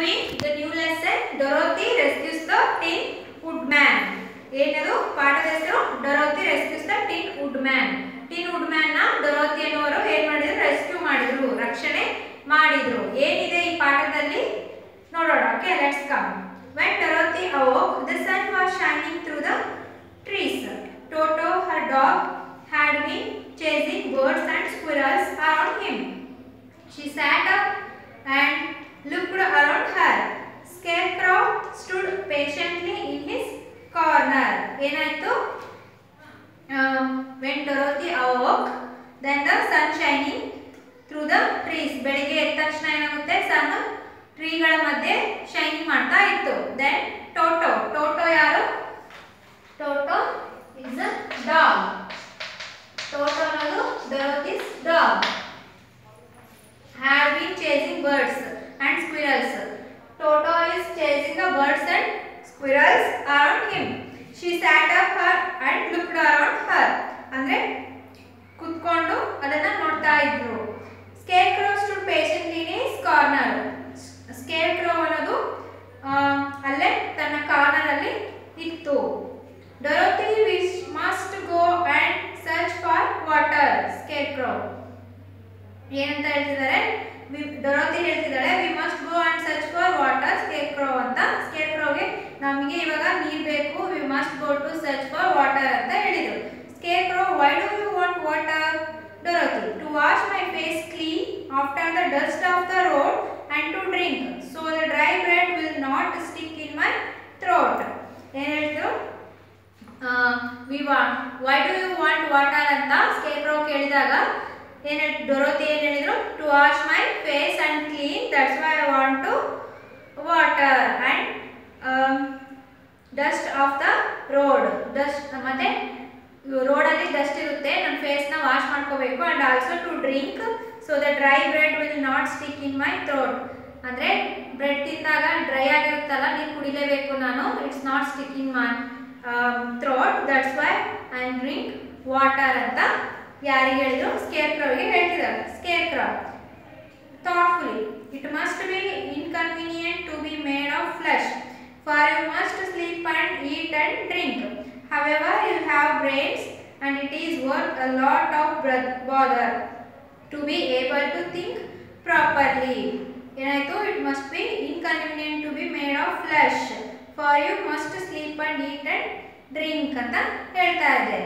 doing the new lesson Dorothy rescues the tin woodman ಏನದು ಪಾಠದ ಹೆಸರು Dorothy rescues the tin woodman tin ವುಡ್ಮ್ಯಾನ್ನ Dorothy ಅನ್ನುವರು ಏನ್ ಮಾಡಿದ್ರು ರೆಸ್ಕ್ಯೂ ಮಾಡಿದ್ರು ರಕ್ಷಣೆ ಮಾಡಿದ್ರು ಏನಿದೆ ಈ ಪಾಠದಲ್ಲಿ ನೋಡೋಣ okay let's come when Dorothy awoke the sun was shining through the trees toto her dog had been chasing birds and squirrels around him she sat up and looked around her. Scarecrow stood patiently in his corner. ಏನಾಯ್ತು when Dorothy awoke, then the sun shining through the trees ಬೆಳಿಗ್ಗೆ ಎದ್ದ ತಕ್ಷಣ ಏನಾಗುತ್ತೆ ಸನ್ ಟ್ರೀಗಳ ಮಧ್ಯೆ shining ಮಾಡ್ತಾ ಇತ್ತು then Toto Toto ಯಾರು Toto is a dog Toto ಅನ್ನೋದು Dorothy's dog had been chasing birds and squirrels. Toto is chasing the birds and squirrels around him. She sat up her and looked around her. ಅಂದ್ರೆ ಕುತ್ಕೊಂಡು ಅದನ್ನ ನೋಡ್ತಾ ಇದ್ರು scarecrow stood patiently in his corner scarecrow ಅನ್ನೋದು ಆ, ಅಲ್ಲೇ ತನ್ನ corner ಅಲ್ಲಿ ಇತ್ತು Dorothy we must go and search for water scarecrow ಏನಂತ ಹೇಳ್ತಿದ್ದಾರೆ we- Dorothy ಹೇಳ್ತಿದ್ದಾಳೆ we must go and search for water scarecrow ಅಂತ ಸ್ಕೇರ್ ಕ್ರೋಗೆ ನಮಗೆ ಇವಾಗ ನೀರು ಬೇಕು we must go to search for water ಅಂತ ಹೇಳಿದರು. Scarecrow why do you want water Dorothy to wash my face clean after the dust of the road and to drink so the dry bread will not stick in my throat ಏನು ಹೇಳ್ತು? We why do you want water ಅಂತ scarecrow ಕೇಳಿದಾಗ ಏನು Dorothy ಏನು ಹೇಳಿದ್ರು? To wash my face and clean that's why I want to water and dust of the road dust ಮತ್ತೆ ರೋಡಲ್ಲಿ dust ಇರುತ್ತೆ. ನನ್ನ ಫೇಸ್ನ ವಾಶ್ ಮಾಡ್ಕೋಬೇಕು. And also to drink so the dry bread will not stick in my throat ಅಂದರೆ bread ತಿಂದಾಗ dry ಆಗಿರುತ್ತಲ್ಲ ನೀರು ಕುಡಿಲೇಬೇಕು ನಾನು. It's not stick in my throat that's why and drink water ಅಂತ ಯಾರಿಗೆ ಹೇಳಿದ್ರು? ಸ್ಕೇರ್ ಕ್ರವ್ಗೆ ಹೇಳ್ತಿದ್ದಾರೆ. Scarecrow thoughtfully. It must be inconvenient to be made of flesh, for you must sleep and eat and drink. However, you have brains, and it is worth a lot of bother to be able to think properly. ಏನಾಯ್ತು? It must be inconvenient to be made of flesh for you must sleep and eat and drink ಅಂತ ಹೇಳ್ತಾ ಇದೆ.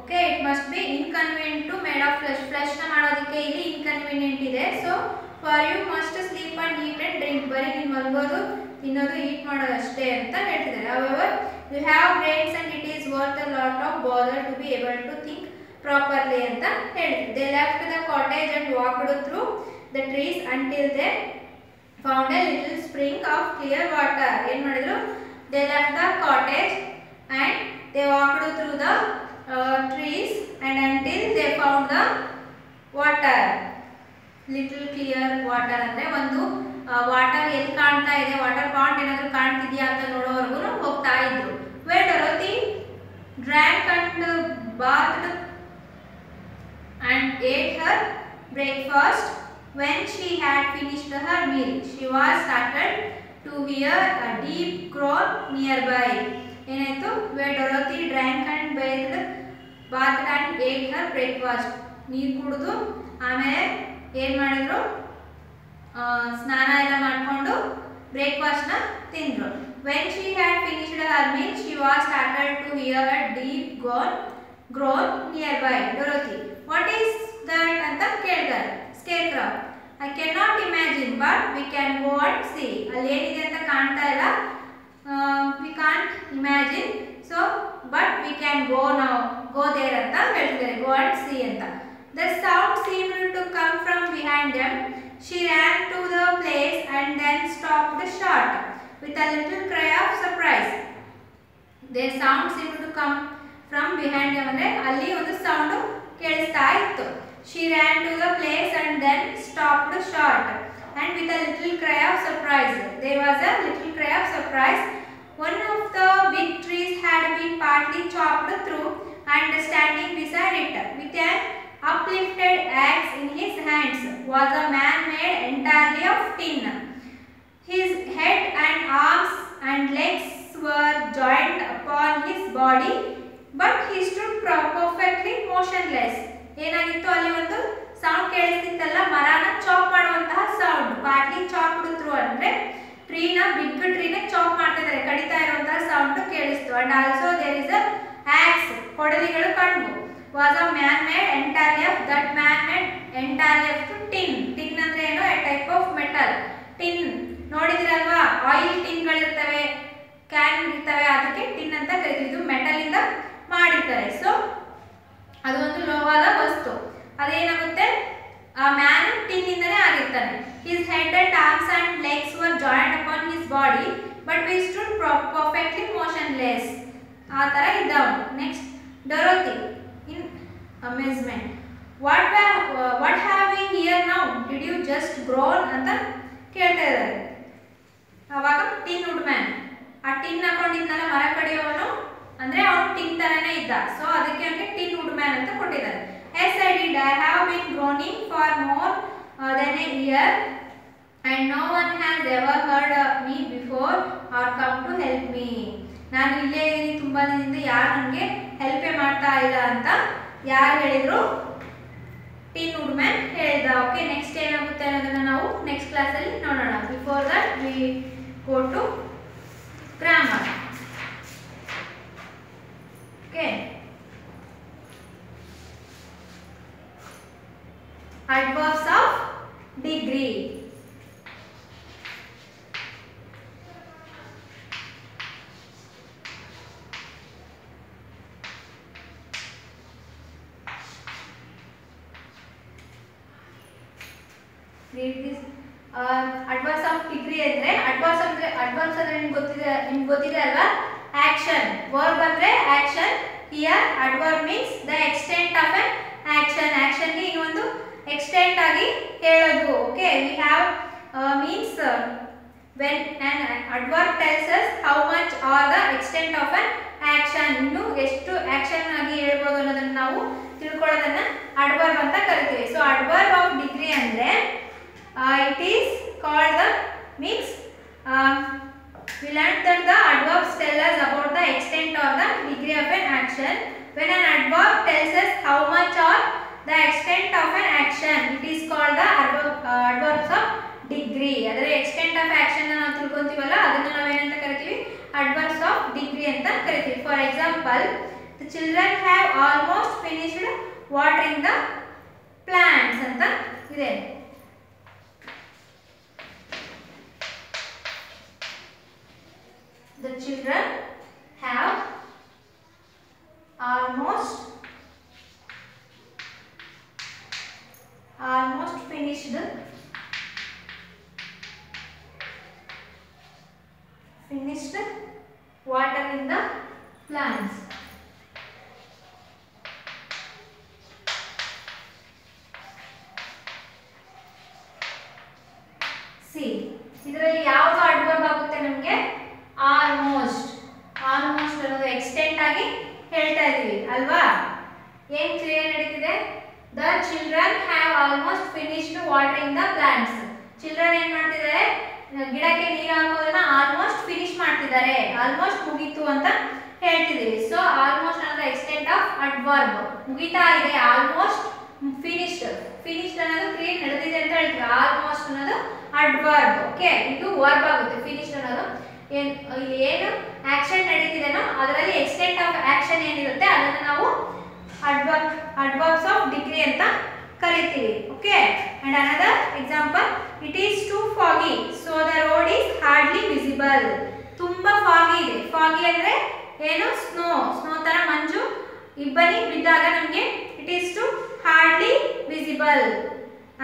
Okay it must be inconvenient to made of flesh ಫ್ಲಶ್ನ ಮಾಡೋದಕ್ಕೆ ಇಲ್ಲಿ inconvenient ಇದೆ. So for you must sleep and eat and drink ಬರೀ ನೀವು ಮಲ್ಗೋದು ತಿನ್ನೋದು ಈಟ್ ಮಾಡೋದು ಅಷ್ಟೇ ಅಂತ ಹೇಳ್ತಿದ್ದಾರೆ. However you have brains and it is worth a lot of bother to be able to think properly ಅಂತ ಹೇಳ್ತಿದ್ರು they left the cottage and walked through the trees until they found a little spring of clear water ಏನು ಮಾಡಿದ್ರು? They left the cottage and they walked through the trees and until they found the water little clear water ಅಂದರೆ ಒಂದು water ಎಲ್ಲಿ ಕಾಣ್ತಾ ಇದೆ? Water font ಏನಾದರೂ ಕಾಣ್ತಿದ್ಯಾ ಅಂತ ನೋಡೋವರೆಗೂ ಹೋಗ್ತಾ ಇದ್ರು. Where Dorothy drank and bath and ate her breakfast. When she had finished her meal, she started to to hear a deep near nearby. ಏನಾಯ್ತು? Where Dorothy drank and bathe bath and ate her breakfast ನೀರು ಕುಡಿದು ಆಮೇಲೆ ಏನು ಮಾಡಿದ್ರು? ಸ್ನಾನ ಎಲ್ಲ ಮಾಡಿಕೊಂಡು ಬ್ರೇಕ್ಫಾಸ್ಟ್ನ ತಿಂದರು. When she had finished her meal she was started to hear a deep groan groan nearby Dorothy what is that ಅಂತ ಕೇಳ್ತಾರೆ. Scarecrow I can not imagine but we can go and see ಅಲ್ಲಿ ಏನಿದೆ ಅಂತ ಕಾಣ್ತಾ ಇಲ್ಲ. We can't imagine so but we can go ನಾವು go there ಅಂತ ಹೇಳ್ತಿದ್ದಾರೆ. ಗೋ ಅಂಡ್ ಸಿ ಅಂತ. The sound seem to come from behind them she ran to the place and then stopped short with a little cry of surprise the sound seem to come from behind ಅಂದರೆ ಅಲ್ಲಿ ಒಂದು sound ಕೇಳಿಸ್ತಾ ಇತ್ತು she ran to the place and then stopped short and with a little cry of surprise there was a little cry of surprise one of the big trees had been partly chopped through and standing beside it with an uplifted axe in his hands. Was a man made entirely of tin. His head and arms and legs were joined upon his body, but he stood perfectly motionless. ಏನಾಗಿತ್ತು ಅಲ್ಲಿ ಒಂದು sound ಕೇಳಿಸ್ತಿತ್ತಲ್ಲ ಮರನ chop ಮಾಡುವಂತಹ sound potli chop through ಅಂದ್ರೆ ಟ್ರೀನ big ಟ್ರೀನ chop ಮಾಡ್ತಾ ಇದ್ದಾರೆ ಕಡಿತಾ ಇರುವಂತಹ sound ಕೇಳಿಸ್ತು and also there is a axe ಕೊಡಲಿಗಳು ಕಂಡು was a man made entirely of that man made entirely of tin tin ಅಂದ್ರೆ ಏನು? A type of metal tin ನೋಡಿದಿರಲ್ವಾ? Oil ಟಿನ್ಗಳಿರ್ತವೆ can ಇರ್ತವೆ, ಅದಕ್ಕೆ ಟಿನ್ ಅಂತ ಕರಿತೀವಿ ಇದು ಮೆಟಲ್ ಇಂದ ಮಾಡಿರ್ತಾರೆ. ಸೊ ಅದೊಂದು ಲೋವಾದ ವಸ್ತು. ಅದೇನಾಗುತ್ತೆ? ಆ ಮ್ಯಾನ್ ಟಿನ್ ಇಂದನೇ ಆಗಿರ್ತಾನೆ. His head and arms and legs were joint upon his body but we stood perfectly motionless ಆ ಥರ ಇದ್ದಾವೆ. Next Dorothy in amazement what what have we here now did you just groan ಅಂತ ಕೇಳ್ತಾ ಇದ್ದಾರೆ. ಅವಾಗ tin wood man ಆ tin ಹಾಕೊಂಡಿದ್ನಲ್ಲ ಮರ ಕಡಿಯೋನು ಅಂದ್ರೆ ಅವನು ಟಿನ್ ತರನೇ ಇದ್ದ. ಸೊ ಅದಕ್ಕೆ ಅವನಿಗೆ ಟಿನ್ ವುಡ್ ಮ್ಯಾನ್ ಅಂತ ಕೊಟ್ಟಿದ್ದಾರೆ. Yes I did I have been groaning for more than a year and no one has ever heard me before or come to help me ನಾನು ಇಲ್ಲೇ ತುಂಬಾ ದಿನದಿಂದ, ಯಾರು ನನಗೆ ಹೆಲ್ಪೇ ಮಾಡ್ತಾ ಇಲ್ಲ ಅಂತ ಯಾರು ಹೇಳಿದ್ರು? ಟಿನ್ ವುಡ್ಮ್ಯಾನ್ ಹೇಳಿದ ಓಕೆ ನೆಕ್ಸ್ಟ್ ಏನಾಗುತ್ತೆ ಅನ್ನೋದನ್ನ ನಾವು ನೆಕ್ಸ್ಟ್ ಕ್ಲಾಸಲ್ಲಿ ನೋಡೋಣ. Before that we go to grammar okay adverbs of degree read this adverbs of degree ಅಂದ್ರೆ ಅಡ್ವಾನ್ಸ್ ಅಂದ್ರೆ adverbs ಅಂದ್ರೆ ನಿಮ್ಗೆ ಗೊತ್ತಿದೆ ನಿಮ್ಗೆ ಗೊತ್ತಿದೆ ಅಲ್ವಾ? ಆಕ್ಷನ್ ವರ್ಬ್ ಅಂದ್ರೆ action here adverb means the extent of an action ಆಕ್ಷನ್ಗೆ ಇನ್ನೊಂದು ಎಕ್ಸ್ಟೆಂಟ್ ಆಗಿ ಹೇಳೋದು. Okay we have means when an adverb tells us how much or the extent of an action. ಇನ್ನು ಎಷ್ಟು ಆಕ್ಷನ್ ಆಗಿ ಹೇಳ್ಬೋದು ಅನ್ನೋದನ್ನ ನಾವು ತಿಳ್ಕೊಳ್ಳೋದನ್ನ ಅಡ್ವರ್ಬ್ ಅಂತ ಕರಿತೀವಿ ಸೊ ಅಡ್ವರ್ಬ್ ಆಫ್ ಡಿಗ್ರಿ ಅಂದ್ರೆ it is called the means we learned that the adverbs tell us about the extent or the degree of an action when an adverb tells us how much or the extent of an action it is called the adverb, uh, adverbs of degree ಅದರ extent of action ನಾವು ತಿಳ್ಕೊತೀವಲ್ಲ, ಅದನ್ನು ನಾವೇನಂತ ಕರಿತೀವಿ? Advance of degree ಅಂತ ಕರಿತೀವಿ. For example the children have almost finished watering the plants ಅಂತ ಇದೆ. The children have almost finished watering the plants children ಏನ್ ಮಾಡ್ತಿದ್ದಾರೆ? ಗಿಡಕ್ಕೆ ನೀರು ಹಾಕೋದನ್ನ ಆಲ್ಮೋಸ್ಟ್ ಫಿನಿಶ್ ಮಾಡ್ತಿದ್ದಾರೆ. ಆಲ್ಮೋಸ್ಟ್ ಮುಗೀತು ಅಂತ ಹೇಳ್ತಿದ್ದೀವಿ. ಸೊ ಆಲ್ಮೋಸ್ಟ್ ಅನ್ನೋದು ಎಕ್ಸ್ಟೆಂಟ್ ಆಫ್ ಅಡ್ವರ್ಬ್ ಮುಗಿತಾ ಇದೆ. ಆಲ್ಮೋಸ್ಟ್ ಫಿನಿಶ್ಡ್ ಫಿನಿಶ್ಡ್ ಅನ್ನೋದು ಕ್ರಿಯೆ ನಡೆದಿದೆ ಅಂತ ಹೇಳ್ತೀವಿ. ಆಲ್ಮೋಸ್ಟ್ ಅನ್ನೋದು ಅಡ್ವರ್ಬ್ ಓಕೆ ಇದು ವರ್ಬ್ ಆಗುತ್ತೆ. ಫಿನಿಶ್ ಅನ್ನೋದು ಏನು ಆಕ್ಷನ್ ನಡೀತಿದೆನೋ ಅದರಲ್ಲಿ ಎಕ್ಸ್ಟೆಂಟ್ ಆಫ್ ಆಕ್ಷನ್ ಏನಿರುತ್ತೆ, ಅದನ್ನು ನಾವು ಅಡ್ವರ್ಬ್ ಅಡ್ವರ್ಬ್ಸ್ ಆಫ್ ಡಿಗ್ರಿ ಅಂತ ಕರಿತೀವಿ. Okay and another example it is too foggy so the road is hardly visible ತುಂಬಾ ಫಾಗಿ ಇದೆ. ಫಾಗಿ ಅಂದ್ರೆ ಏನು? ಸ್ನೋ ಸ್ನೋ ತರ ಮಂಜು ಇಬ್ಬನಿ ಬಿದ್ದಾಗ ನಮಗೆ it is too hardly visible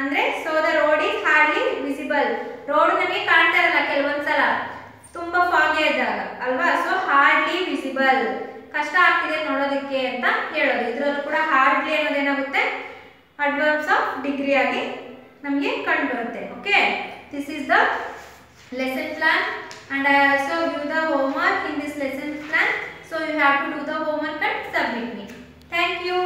ಅಂದ್ರೆ so the road is hardly visible road ನಮಗೆ ಕಾಣ್ತಾ ಇರಲ್ಲ ಕೆಲವೊಂದ್ಸಲ. ತುಂಬಾ ಫಾಗಿ ಇದ್ದಾಗ, ಅಲ್ವಾ? ಸೊ ಹಾರ್ಡ್ಲಿ ವಿಸಿಬಲ್ ಕಷ್ಟ ಆಗ್ತಿದೆ ನೋಡೋದಕ್ಕೆ ಅಂತ ಹೇಳೋದು. ಇದರಲ್ಲೂ ಕೂಡ ಹಾರ್ಡ್ಲಿ ಅನ್ನೋದೇನಾಗುತ್ತೆ? ಅಡ್ವರ್ಬ್ಸ್ ಆಫ್ ಡಿಗ್ರಿ ಆಗಿ ನಮಗೆ ಕಂಡು ಬರುತ್ತೆ okay this is the lesson plan and I also give the homework in this lesson plan so you have to do the homework and submit me thank you